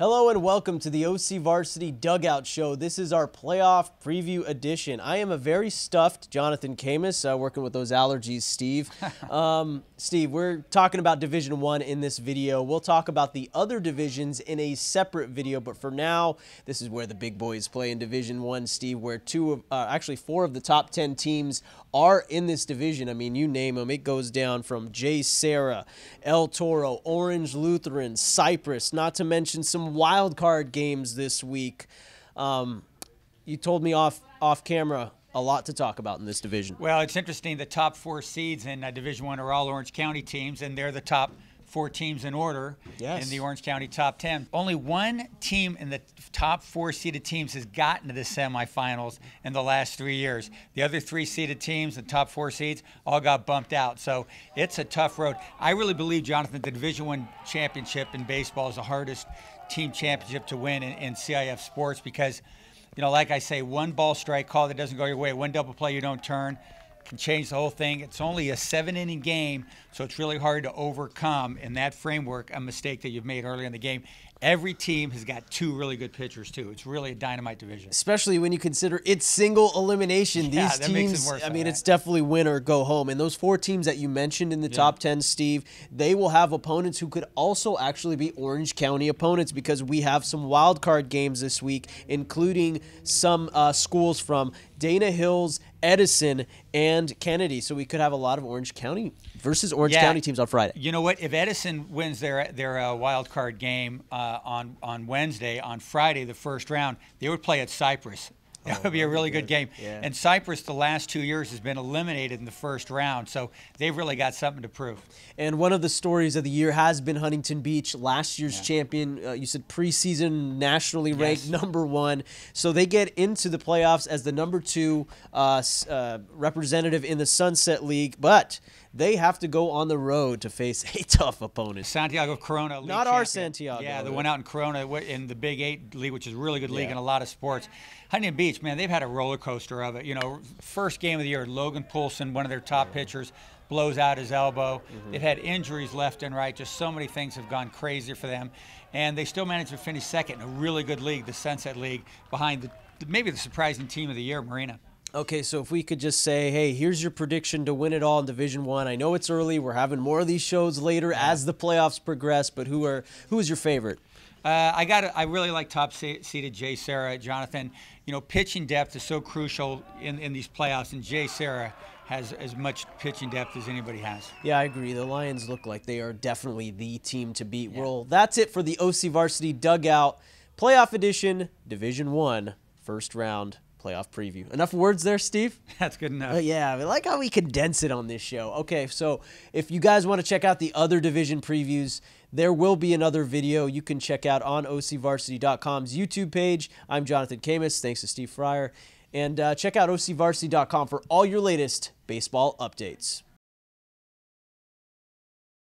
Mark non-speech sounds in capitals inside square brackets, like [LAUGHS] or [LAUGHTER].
Hello and welcome to the OC Varsity Dugout Show. This is our playoff preview edition. I am a very stuffed Jonathan Khamis, uh, working with those allergies, Steve. [LAUGHS] Um, Steve, we're talking about Division One in this video. We'll talk about the other divisions in a separate video, but for now, this is where the big boys play in Division One, Steve, where two of, uh, actually four of the top 10 teams are in this division. I mean, you name them. It goes down from JSerra, El Toro, Orange Lutheran, Cypress, not to mention some wild card games this week. Um, you told me off off camera a lot to talk about in this division. Well, it's interesting. The top four seeds in uh, Division One are all Orange County teams, and they're the top four teams in order yes. in the Orange County top 10. Only one team in the top four seeded teams has gotten to the semifinals in the last three years. The other three seeded teams, the top four seeds, all got bumped out. So it's a tough road. I really believe, Jonathan, the Division One championship in baseball is the hardest team championship to win in, in CIF sports because, you know, like I say, one ball strike call that doesn't go your way, one double play you don't turn can change the whole thing. It's only a seven inning game, so it's really hard to overcome in that framework a mistake that you've made early in the game every team has got two really good pitchers too. It's really a dynamite division. Especially when you consider it's single elimination. Yeah, These that teams, makes it worse I mean, it's definitely win or go home. And those four teams that you mentioned in the Yeah. top 10, Steve, they will have opponents who could also actually be Orange County opponents because we have some wild card games this week, including some uh, schools from Dana Hills, Edison, and Kennedy. So we could have a lot of Orange County versus Orange Yeah. County teams on Friday. You know what? If Edison wins their their uh, wild card game uh, on on Wednesday, on Friday, the first round, they would play at Cypress. That would be a really good game. Yeah. And Cypress, the last two years, has been eliminated in the first round, so they've really got something to prove. And one of the stories of the year has been Huntington Beach, last year's Yeah. champion. Uh, you said preseason nationally ranked Yes. number one. So they get into the playoffs as the number two uh, uh, representative in the Sunset League, but they have to go on the road to face [LAUGHS] a tough opponent. Santiago Corona, league Not our. Santiago. Yeah, the one out in Corona in the Big Eight league, which is a really good league Yeah. in a lot of sports. Huntington Beach, man, they've had a roller coaster of it. You know, first game of the year, Logan Poulsen, one of their top pitchers, blows out his elbow. Mm-hmm. They've had injuries left and right. Just so many things have gone crazy for them, and they still managed to finish second in a really good league, the Sunset League, behind the maybe the surprising team of the year, Marina. Okay, so if we could just say, hey, here's your prediction to win it all in Division One. I. know it's early. We're having more of these shows later as the playoffs progress. But who are who is your favorite? Uh, I got. I really like top seeded JSerra, Jonathan. You know, pitching depth is so crucial in, in these playoffs, and JSerra has as much pitching depth as anybody has. Yeah, I agree. The Lions look like they are definitely the team to beat. Well, that's it for the OC Varsity Dugout Playoff Edition, Division One, first round playoff preview. Enough words there, Steve? [LAUGHS] That's good enough. Uh, yeah, I like how we condense it on this show. Okay, so if you guys want to check out the other division previews, there will be another video you can check out on OCVarsity.com's YouTube page. I'm Jonathan Khamis. Thanks to Steve Fryer. And uh, check out OCVarsity.com for all your latest baseball updates.